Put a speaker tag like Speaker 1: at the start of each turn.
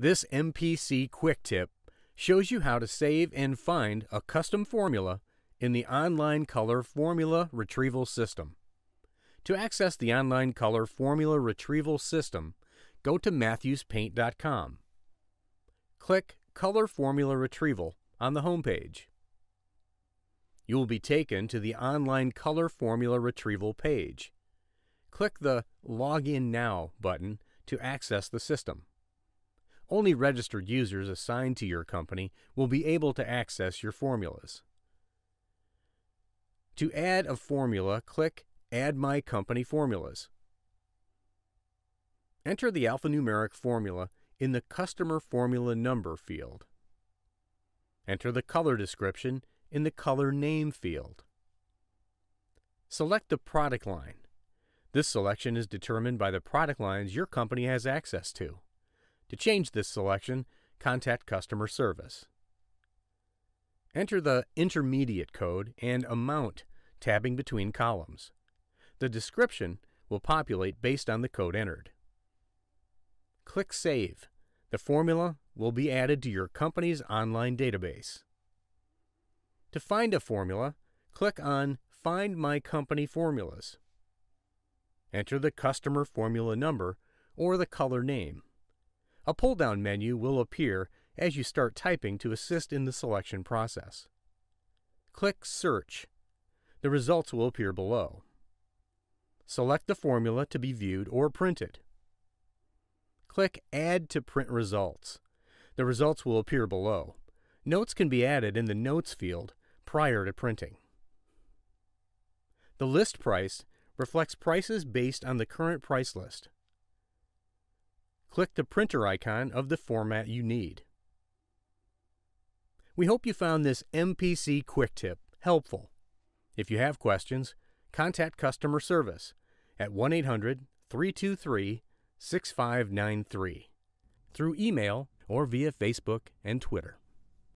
Speaker 1: This MPC Quick Tip shows you how to save and find a custom formula in the Online Color Formula Retrieval System. To access the Online Color Formula Retrieval System, go to MatthewsPaint.com. Click Color Formula Retrieval on the home page. You will be taken to the Online Color Formula Retrieval page. Click the Log In Now button to access the system. Only registered users assigned to your company will be able to access your formulas. To add a formula, click Add My Company Formulas. Enter the alphanumeric formula in the Customer Formula Number field. Enter the color description in the Color Name field. Select the product line. This selection is determined by the product lines your company has access to. To change this selection, contact customer service. Enter the intermediate code and amount tabbing between columns. The description will populate based on the code entered. Click Save. The formula will be added to your company's online database. To find a formula, click on Find My Company Formulas. Enter the customer formula number or the color name. A pull-down menu will appear as you start typing to assist in the selection process. Click Search. The results will appear below. Select the formula to be viewed or printed. Click Add to print results. The results will appear below. Notes can be added in the Notes field prior to printing. The list price reflects prices based on the current price list. Click the printer icon of the format you need. We hope you found this MPC Quick Tip helpful. If you have questions, contact customer service at 1 800 323 6593 through email or via Facebook and Twitter.